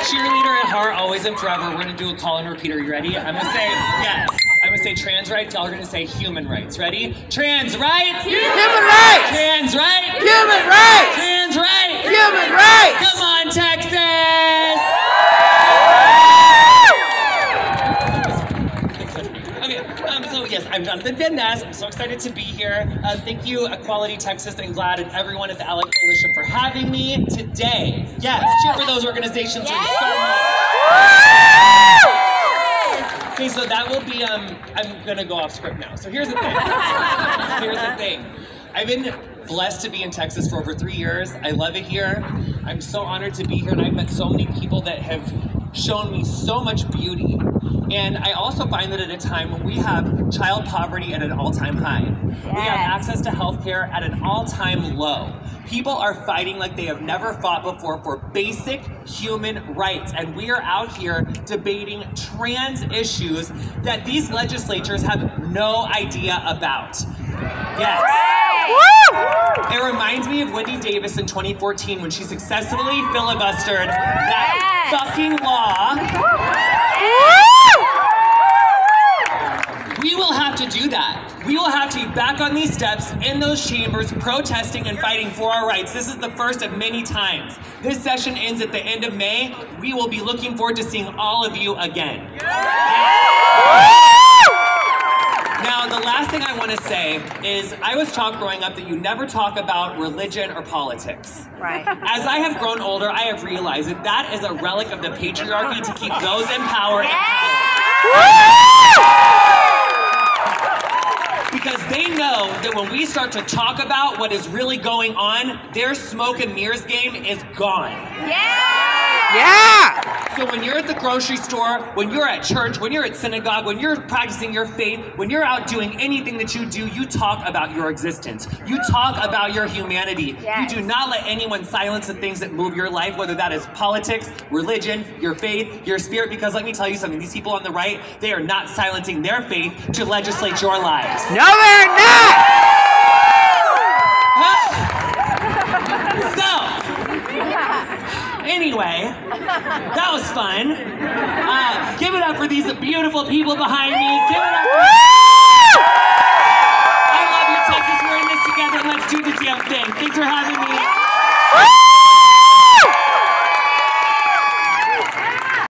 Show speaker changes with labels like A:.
A: cheerleader at heart, always and forever. We're gonna do a call and repeat. Are you ready? I'm gonna say yes. I'm gonna say trans rights. Y'all are gonna say human rights. Ready? Trans rights.
B: Human rights!
A: Trans rights.
B: Human rights!
A: Trans rights.
B: Human rights!
A: Come on, Texas. Yes, I'm Jonathan Van Ness. I'm so excited to be here. Uh, thank you, Equality Texas and GLAAD and everyone at the Ally Coalition for having me today. Yes, cheer for those organizations. Much. Okay, so that will be, um, I'm gonna go off script now. So here's the thing. here's the thing. I've been blessed to be in Texas for over three years. I love it here. I'm so honored to be here, and I've met so many people that have shown me so much beauty. And I also find that at a time when we have child poverty at an all-time high, we have access to healthcare at an all-time low. People are fighting like they have never fought before for basic human rights. And we are out here debating trans issues that these legislatures have no idea about. Yes. It reminds me of Wendy Davis in 2014 when she successfully filibustered that fucking law. Will have to be back on these steps in those chambers protesting and fighting for our rights. This is the first of many times. This session ends at the end of May. We will be looking forward to seeing all of you again. Now, the last thing I want to say is I was taught growing up that you never talk about religion or politics.
C: Right.
A: As I have grown older, I have realized that that is a relic of the patriarchy to keep those in power in power. Because they know that when we start to talk about what is really going on, their smoke and mirrors game is gone.
C: Yeah.
B: Yeah!
A: So when you're at the grocery store, when you're at church, when you're at synagogue, when you're practicing your faith, when you're out doing anything that you do, you talk about your existence. You talk about your humanity.
C: Yes.
A: You do not let anyone silence the things that move your life, whether that is politics, religion, your faith, your spirit, because let me tell you something, these people on the right, they are not silencing their faith to legislate your lives.
B: No, they're not!
A: So, anyway, that was fun. Uh, give it up for these beautiful people behind me. Give it up.